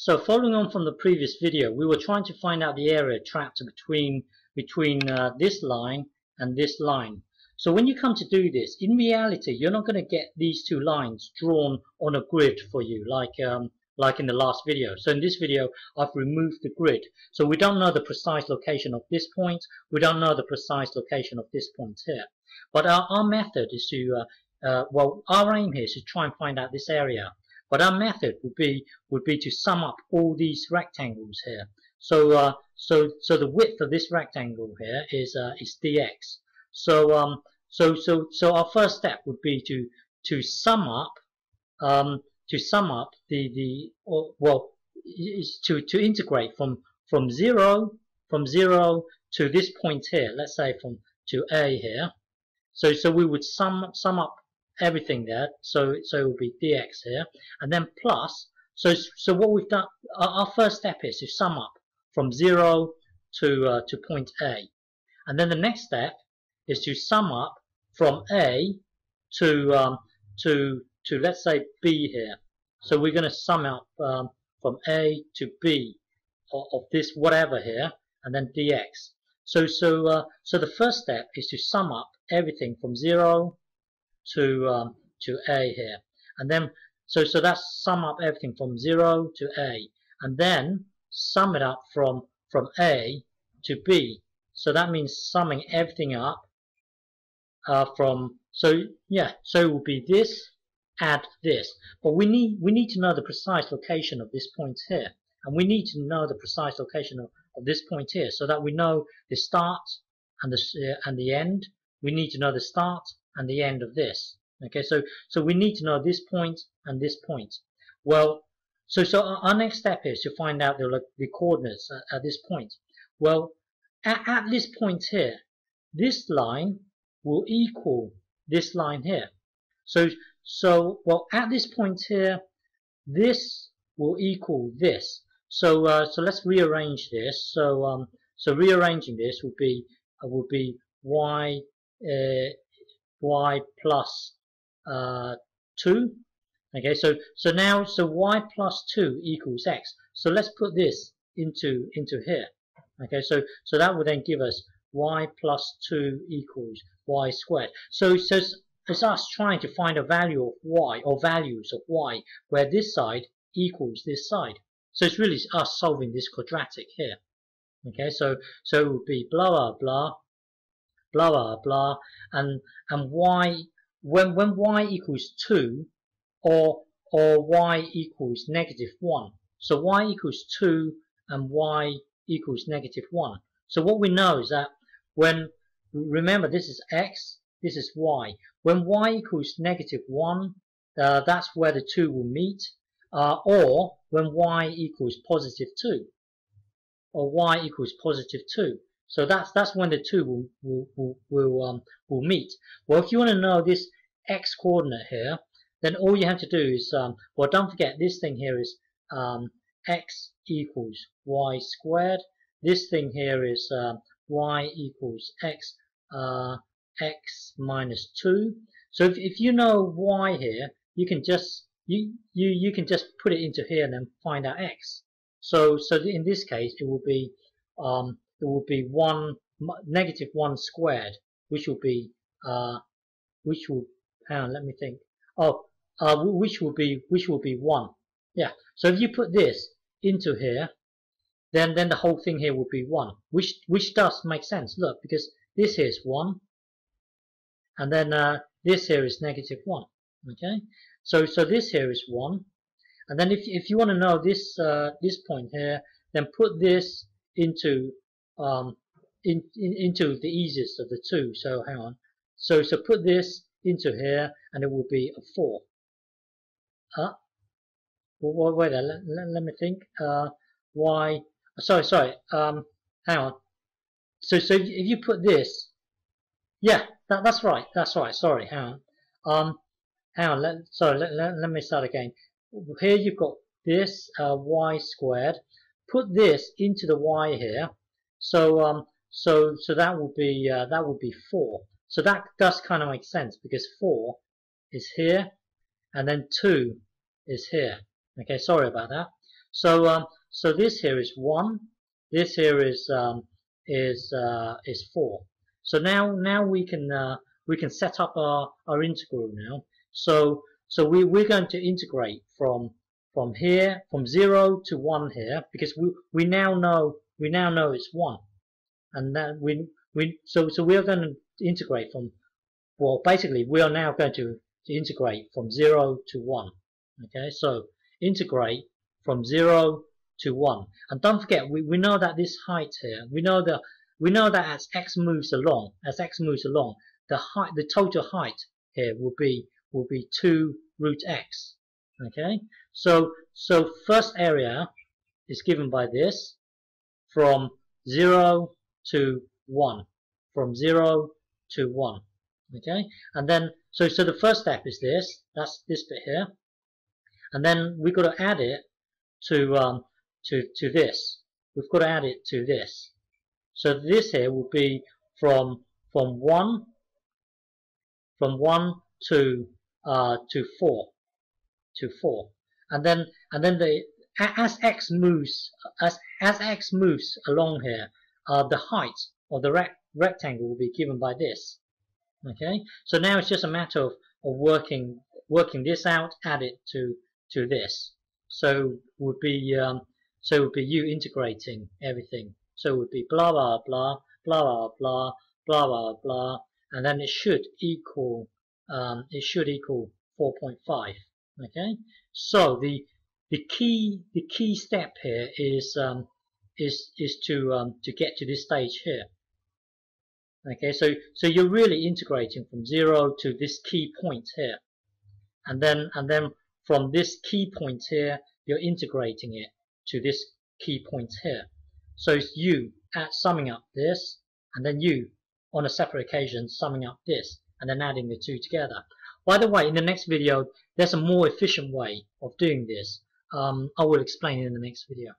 So following on from the previous video, we were trying to find out the area trapped between between uh, this line and this line. So when you come to do this, in reality, you're not going to get these two lines drawn on a grid for you, like um, like in the last video. So in this video, I've removed the grid. So we don't know the precise location of this point. We don't know the precise location of this point here. But our, our method is to, uh, uh, well, our aim here is to try and find out this area. But our method would be would be to sum up all these rectangles here. So uh, so so the width of this rectangle here is uh, is dx. So um so so so our first step would be to to sum up um to sum up the the or, well is to to integrate from from zero from zero to this point here. Let's say from to a here. So so we would sum sum up everything there. So so it will be dx here, and then plus. So so what we've done, our, our first step is to sum up from zero to uh, to point A, and then the next step is to sum up from A to um, to to let's say B here. So we're going to sum up um, from A to B of, of, this whatever here, and then dx. So so uh, so the first step is to sum up everything from zero to um, to A here, and then so so that's sum up everything from zero to A, and then sum it up from from A to B. So that means summing everything up uh, from so yeah so it will be this add this. But we need we need to know the precise location of this point here. And we need to know the precise location of, of this point here so that we know the start and the uh, and the end. We need to know the start and the end of this. Okay, so so we need to know this point and this point. Well, so so our next step is to find out the the coordinates at, at this point. Well, at, at this point here, this line will equal this line here. So so well at this point here, this will equal this. So uh, so let's rearrange this. So um so rearranging this will be uh, will be y uh, y plus uh, 2. Okay, so so now so y plus 2 equals x. So let's put this into into here. Okay, so so that would then give us y plus 2 equals y squared. So so it's us trying to find a value of y or values of y where this side equals this side. So it's really us solving this quadratic here. Okay, so so it would be blah blah blah blah blah blah. And and y when when y equals 2 or or y equals negative 1 so y equals 2 and y equals negative 1 so what we know is that when remember this is x this is y. When y equals negative 1 uh, that's where the two will meet uh, or when y equals positive 2 or y equals positive 2 so that's that's when the two will will will, will, um, will meet. Well, if you want to know this x coordinate here, then all you have to do is um, well, don't forget this thing here is um, x equals y squared. This thing here is um, y equals x uh, x minus two. So if, if you know y here, you can just you you you can just put it into here and then find out x. So so in this case, it will be um, it will be 1 negative 1 squared which will be uh, which will hang on let me think. Oh uh, which will be which will be 1 yeah so if you put this into here then then the whole thing here will be 1 which which does make sense. Look because this here is 1 and then uh, this here is negative 1 okay? So so this here is 1 and then if, if you want to know this uh, this point here then put this into um, in, in, into the easiest of the two. So hang on. So so put this into here, and it will be a four. Huh? Well, wait, let, let, let me think. Uh, why? Sorry, sorry. Um, hang on. So so if you put this, yeah, that, that's right. That's right. Sorry, hang on. Um, hang on. Let, sorry, let, let, let me start again. Here you've got this uh, y squared. Put this into the y here so um, so so that will be uh, that will be four. So that does kind of make sense because four is here, and then two is here. Okay, sorry about that. So um, so this here is one. This here is um, is uh, is four. So now now we can uh, we can set up our, our integral now. So so we we're going to integrate from from here from zero to one here because we we now know we now know it's one, and then we we so so we are going to integrate from well basically we are now going to, to integrate from zero to one. Okay, so integrate from zero to one, and don't forget we, we know that this height here we know that we know that as x moves along as x moves along the height the total height here will be will be 2 root x okay? So so first area is given by this from 0 to 1 from 0 to 1 okay? And then so so the first step is this that's this bit here. And then we've got to add it to um to to this. We've got to add it to this. So this here will be from from 1 from 1 to uh, to 4 to 4 and then and then the as x moves as as x moves along here uh, the height of the rec rectangle will be given by this. Okay? So now it's just a matter of, of working working this out add it to to this. So would be um, so would be you integrating everything. So it would be blah blah blah blah blah blah blah blah blah and then it should equal um, it should equal 4.5 okay? So the the key the key step here is um, is is to um, to get to this stage here okay so so you're really integrating from zero to this key point here and then and then from this key point here you're integrating it to this key point here so it's you at summing up this and then you on a separate occasion summing up this and then adding the two together. By the way, in the next video, there's a more efficient way of doing this. Um, I will explain it in the next video.